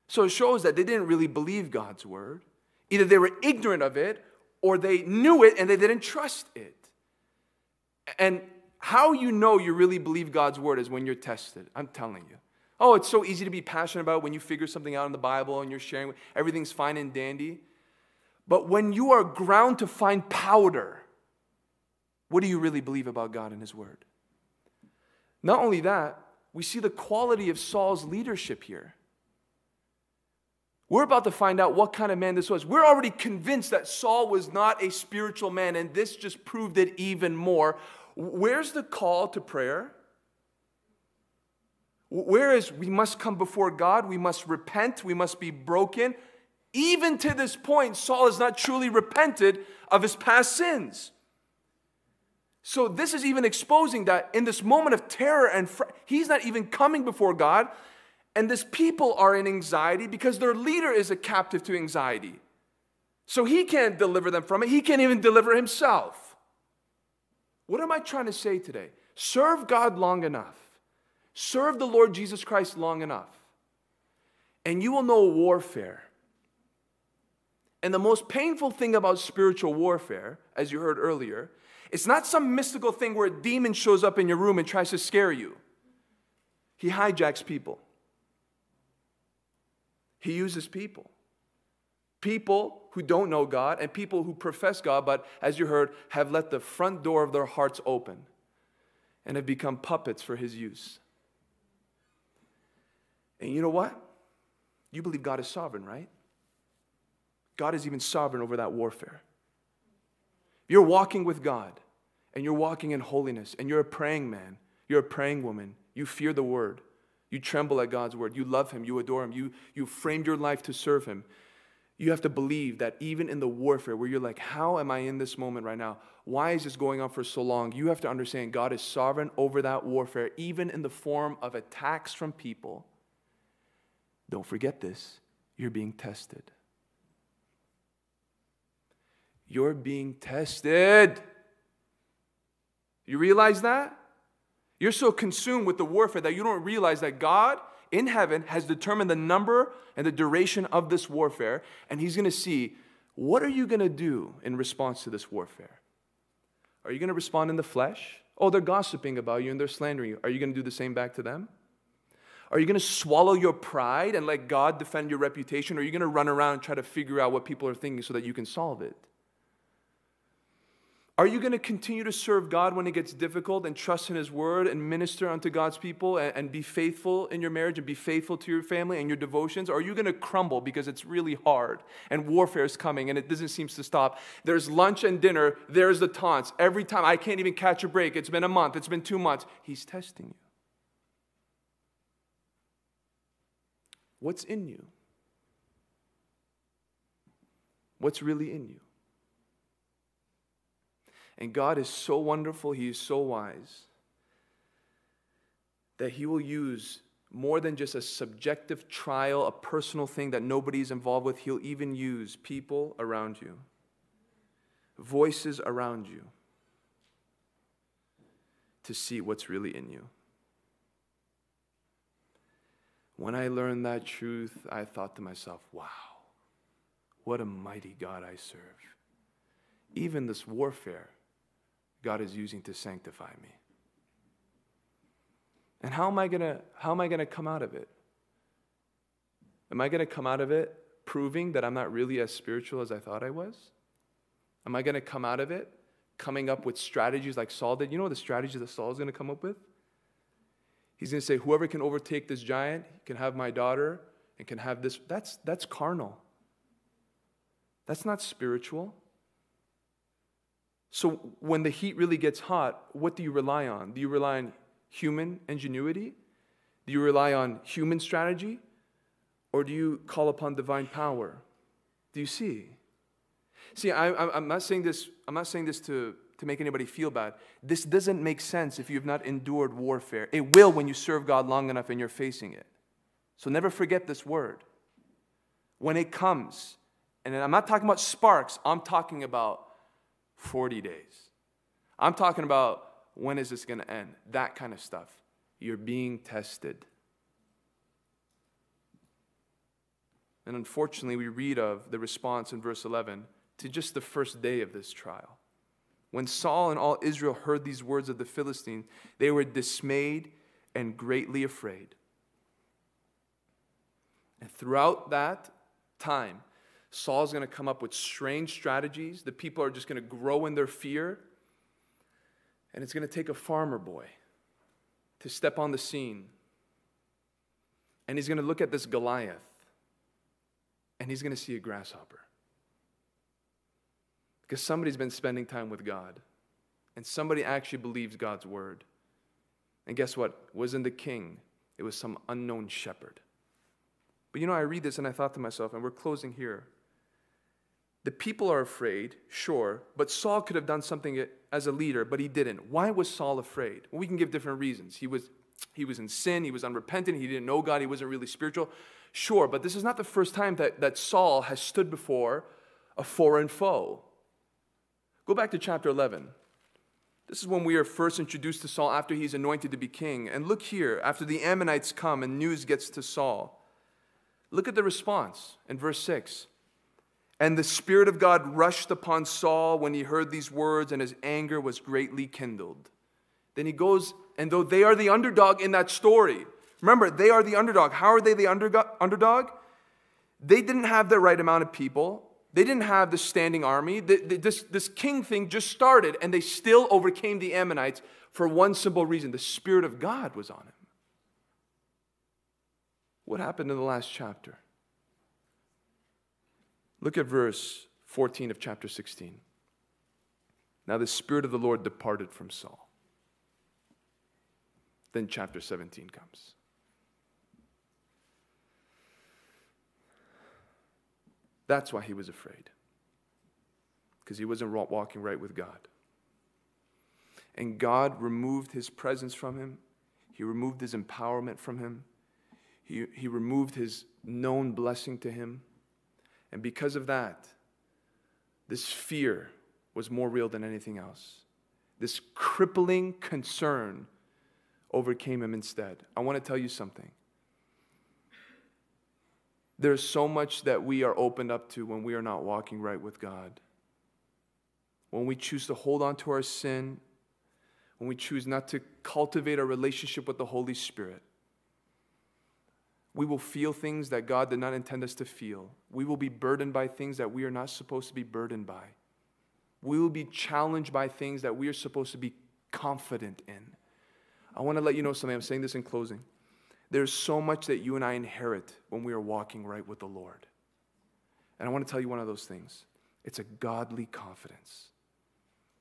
So it shows that they didn't really believe God's word. Either they were ignorant of it or they knew it and they didn't trust it. And how you know you really believe God's word is when you're tested. I'm telling you. Oh, it's so easy to be passionate about when you figure something out in the Bible and you're sharing, everything's fine and dandy. But when you are ground to find powder, what do you really believe about God and His Word? Not only that, we see the quality of Saul's leadership here. We're about to find out what kind of man this was. We're already convinced that Saul was not a spiritual man, and this just proved it even more. Where's the call to prayer? Where is we must come before God, we must repent, we must be broken. Even to this point, Saul has not truly repented of his past sins. So, this is even exposing that in this moment of terror and fr- he's not even coming before God. And this people are in anxiety because their leader is a captive to anxiety. So he can't deliver them from it. He can't even deliver himself. What am I trying to say today? Serve God long enough. Serve the Lord Jesus Christ long enough. And you will know warfare. And the most painful thing about spiritual warfare, as you heard earlier, it's not some mystical thing where a demon shows up in your room and tries to scare you. He hijacks people. He uses people. People who don't know God and people who profess God, but as you heard, have let the front door of their hearts open and have become puppets for His use. And you know what? You believe God is sovereign, right? God is even sovereign over that warfare. You're walking with God and you're walking in holiness and you're a praying man, you're a praying woman, you fear the word, you tremble at God's word, you love Him, you adore Him, you, you framed your life to serve Him. You have to believe that even in the warfare where you're like, how am I in this moment right now? Why is this going on for so long? You have to understand God is sovereign over that warfare, even in the form of attacks from people. Don't forget this you're being tested. You're being tested. You realize that? You're so consumed with the warfare that you don't realize that God in heaven has determined the number and the duration of this warfare, and He's going to see what are you going to do in response to this warfare? Are you going to respond in the flesh? Oh, they're gossiping about you and they're slandering you. Are you going to do the same back to them? Are you going to swallow your pride and let God defend your reputation? Or are you going to run around and try to figure out what people are thinking so that you can solve it? Are you going to continue to serve God when it gets difficult and trust in His word and minister unto God's people and, and, be faithful in your marriage and be faithful to your family and your devotions? Or are you going to crumble because it's really hard and warfare is coming and it doesn't seem to stop? There's lunch and dinner, there's the taunts. Every time I can't even catch a break. It's been a month, it's been two months. He's testing you. What's in you? What's really in you? And God is so wonderful, He is so wise that He will use more than just a subjective trial, a personal thing that nobody's involved with. He'll even use people around you, voices around you, to see what's really in you. When I learned that truth, I thought to myself, wow, what a mighty God I serve. Even this warfare God is using to sanctify me. And how am I gonna how am I gonna come out of it? Am I gonna come out of it proving that I'm not really as spiritual as I thought I was? Am I gonna come out of it coming up with strategies like Saul did? You know the strategies that Saul is gonna come up with? He's gonna say, Whoever can overtake this giant can have my daughter and can have this. That's that's carnal. That's not spiritual. So when the heat really gets hot, what do you rely on? Do you rely on human ingenuity? Do you rely on human strategy? Or do you call upon divine power? Do you see? See, I, am not saying this, I'm not saying this to, to make anybody feel bad. This doesn't make sense if you've not endured warfare. It will when you serve God long enough and you're facing it. So never forget this word. When it comes, and I'm not talking about sparks, I'm talking about 40 days. I'm talking about when is this going to end? That kind of stuff. You're being tested. And unfortunately, we read of the response in verse 11 to just the first day of this trial. When Saul and all Israel heard these words of the Philistine, they were dismayed and greatly afraid. And throughout that time, Saul's going to come up with strange strategies. The people are just going to grow in their fear. And it's going to take a farmer boy to step on the scene. And he's going to look at this Goliath and he's going to see a grasshopper. Because somebody's been spending time with God and somebody actually believes God's word. And guess what? It wasn't the king, it was some unknown shepherd. But you know, I read this and I thought to myself, and we're closing here. The people are afraid, sure, but Saul could have done something as a leader, but he didn't. Why was Saul afraid? Well, we can give different reasons. He was, he was in sin, he was unrepentant, he didn't know God, he wasn't really spiritual. Sure, but this is not the first time that, that Saul has stood before a foreign foe. Go back to chapter 11. This is when we are first introduced to Saul after he's anointed to be king. And look here, after the Ammonites come and news gets to Saul, look at the response in verse 6. And the Spirit of God rushed upon Saul when he heard these words, and his anger was greatly kindled. Then he goes, and though they are the underdog in that story, remember, they are the underdog. How are they the underdog? They didn't have the right amount of people. They didn't have the standing army. This, this king thing just started, and they still overcame the Ammonites for one simple reason the Spirit of God was on him. What happened in the last chapter? Look at verse 14 of chapter 16. Now the Spirit of the Lord departed from Saul. Then chapter 17 comes. That's why he was afraid. Because he wasn't walking right with God. And God removed his presence from him, he removed his empowerment from him, he, he removed his known blessing to him. And because of that, this fear was more real than anything else. This crippling concern overcame him instead. I want to tell you something. There's so much that we are opened up to when we are not walking right with God. When we choose to hold on to our sin, when we choose not to cultivate our relationship with the Holy Spirit, we will feel things that God did not intend us to feel. We will be burdened by things that we are not supposed to be burdened by. We will be challenged by things that we are supposed to be confident in. I want to let you know something. I'm saying this in closing. There's so much that you and I inherit when we are walking right with the Lord. And I want to tell you one of those things it's a godly confidence.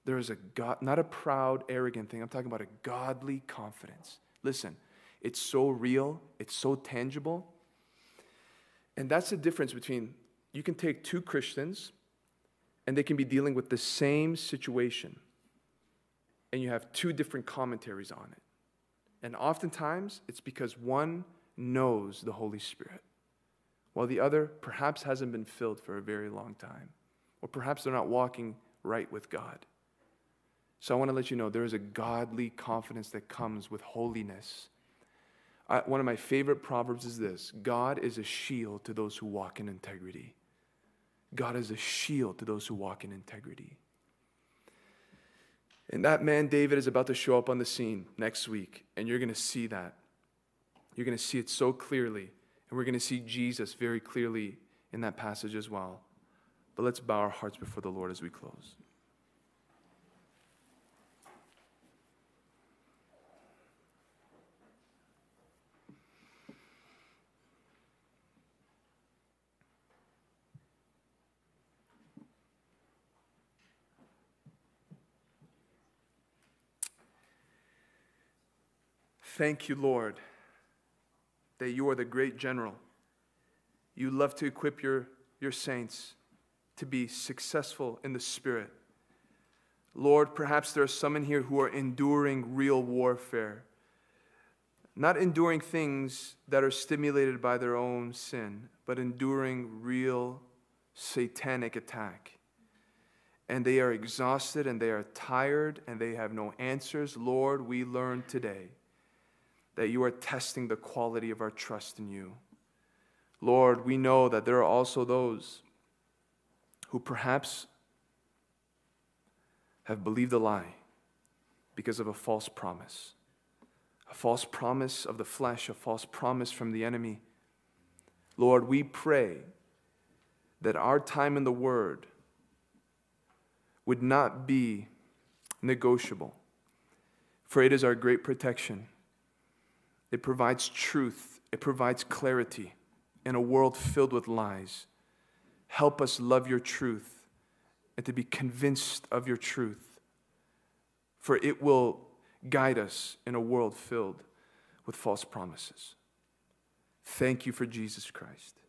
There is a God, not a proud, arrogant thing. I'm talking about a godly confidence. Listen, it's so real, it's so tangible. And that's the difference between you can take two Christians and they can be dealing with the same situation, and you have two different commentaries on it. And oftentimes, it's because one knows the Holy Spirit, while the other perhaps hasn't been filled for a very long time, or perhaps they're not walking right with God. So I want to let you know there is a godly confidence that comes with holiness. I, one of my favorite proverbs is this God is a shield to those who walk in integrity. God is a shield to those who walk in integrity. And that man, David, is about to show up on the scene next week, and you're going to see that. You're going to see it so clearly, and we're going to see Jesus very clearly in that passage as well. But let's bow our hearts before the Lord as we close. Thank you, Lord, that you are the great general. You love to equip your, your saints to be successful in the Spirit. Lord, perhaps there are some in here who are enduring real warfare, not enduring things that are stimulated by their own sin, but enduring real satanic attack. And they are exhausted and they are tired and they have no answers. Lord, we learn today that you are testing the quality of our trust in you. Lord, we know that there are also those who perhaps have believed a lie because of a false promise. A false promise of the flesh, a false promise from the enemy. Lord, we pray that our time in the Word would not be negotiable, for it is our great protection. It provides truth, it provides clarity in a world filled with lies. Help us love your truth and to be convinced of your truth, for it will guide us in a world filled with false promises. Thank you for Jesus Christ,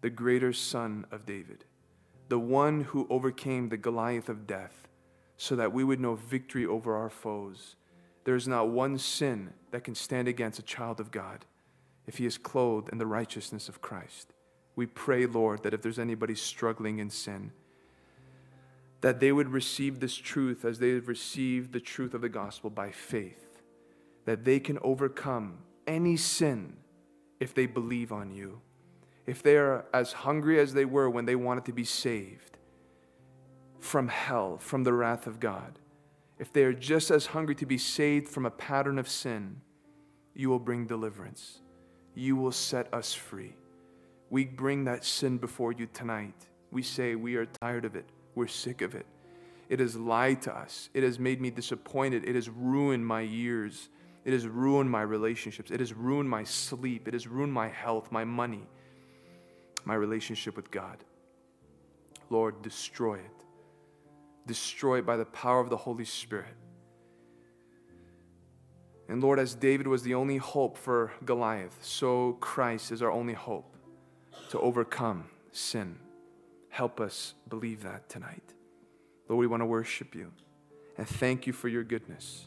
the greater Son of David, the one who overcame the Goliath of death, so that we would know victory over our foes there is not one sin that can stand against a child of God if he is clothed in the righteousness of Christ. We pray, Lord, that if there's anybody struggling in sin, that they would receive this truth as they have received the truth of the gospel by faith, that they can overcome any sin if they believe on you, if they are as hungry as they were when they wanted to be saved from hell, from the wrath of God, if they are just as hungry to be saved from a pattern of sin, you will bring deliverance. You will set us free. We bring that sin before you tonight. We say we are tired of it. We're sick of it. It has lied to us. It has made me disappointed. It has ruined my years. It has ruined my relationships. It has ruined my sleep. It has ruined my health, my money, my relationship with God. Lord, destroy it. Destroy it by the power of the Holy Spirit. And Lord, as David was the only hope for Goliath, so Christ is our only hope to overcome sin. Help us believe that tonight. Lord, we want to worship you and thank you for your goodness.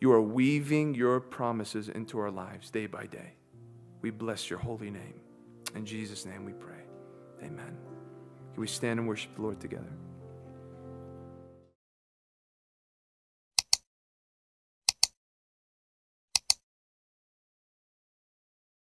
You are weaving your promises into our lives day by day. We bless your holy name. In Jesus' name we pray. Amen. Can we stand and worship the Lord together?